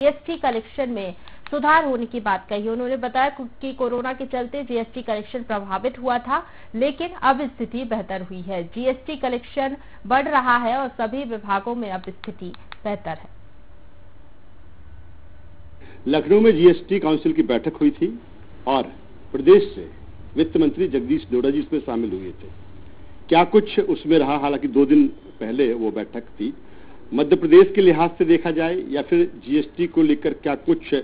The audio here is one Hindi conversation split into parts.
जीएसटी कलेक्शन में सुधार होने की बात कही। उन्होंने बताया कि कोरोना के चलते जीएसटी कलेक्शन प्रभावित हुआ था, लेकिन अब स्थिति बेहतर हुई है। जीएसटी कलेक्शन बढ़ रहा है और सभी विभागों में अब स्थिति बेहतर है। लखनऊ में जीएसटी काउंसिल की बैठक हुई थी और प्रदेश से वित्त मंत्री जगदीश डोडा जी इसमें शामिल हुए थे। क्या कुछ उसमें रहा? हालाँकि दो दिन पहले वो बैठक थी। मध्य प्रदेश के लिहाज से देखा जाए या फिर जीएसटी को लेकर क्या कुछ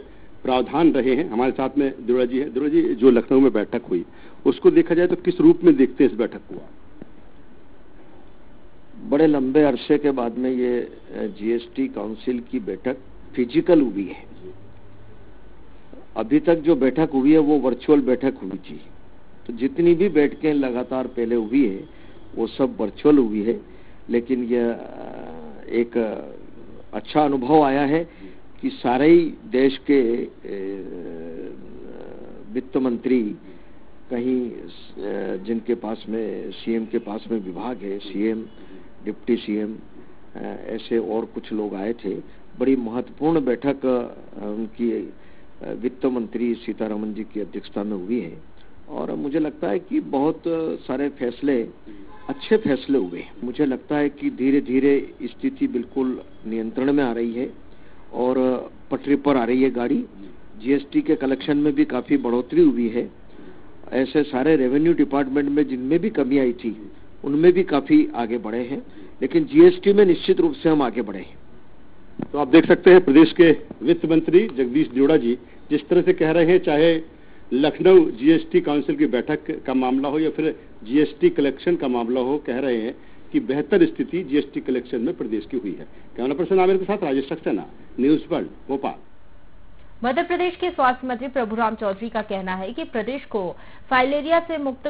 प्रावधान रहे हैं? हमारे साथ में दुर्गा जी है। दुर्गा जी जो लखनऊ में बैठक हुई उसको देखा जाए तो किस रूप में देखते हैं इस बैठक को बड़े लंबे अरसे के बाद में ये जीएसटी काउंसिल की बैठक फ़िज़िकल हुई है। अभी तक जो बैठक हुई है वो वर्चुअल बैठक हुई थी। तो जितनी भी बैठकें लगातार पहले हुई है वो सब वर्चुअल हुई है। लेकिन यह एक अच्छा अनुभव आया है कि सारे ही देश के वित्त मंत्री कहीं जिनके पास में, सीएम के पास में विभाग है, सीएम, डिप्टी सीएम ऐसे और कुछ लोग आए थे। बड़ी महत्वपूर्ण बैठक उनकी वित्त मंत्री सीतारमन जी की अध्यक्षता में हुई है। और मुझे लगता है कि बहुत सारे फैसले, अच्छे फैसले हुए मुझे लगता है कि धीरे धीरे स्थिति बिल्कुल नियंत्रण में आ रही है और पटरी पर आ रही है गाड़ी। जीएसटी के कलेक्शन में भी काफ़ी बढ़ोतरी हुई है। ऐसे सारे रेवेन्यू डिपार्टमेंट में जिनमें भी कमी आई थी, उनमें भी काफ़ी आगे बढ़े हैं। लेकिन जीएसटी में निश्चित रूप से हम आगे बढ़े हैं। तो आप देख सकते हैं, प्रदेश के वित्त मंत्री जगदीश जोड़ा जी जिस तरह से कह रहे हैं, चाहे लखनऊ जीएसटी काउंसिल की बैठक का मामला हो या फिर जीएसटी कलेक्शन का मामला हो, कह रहे हैं कि बेहतर स्थिति जीएसटी कलेक्शन में प्रदेश की हुई है। कैमरा पर्सन आमिर के साथ राजेश सक्सेना, न्यूज़ वर्ल्ड, भोपाल। मध्य प्रदेश के स्वास्थ्य मंत्री प्रभुराम चौधरी का कहना है कि प्रदेश को फाइलेरिया से मुक्त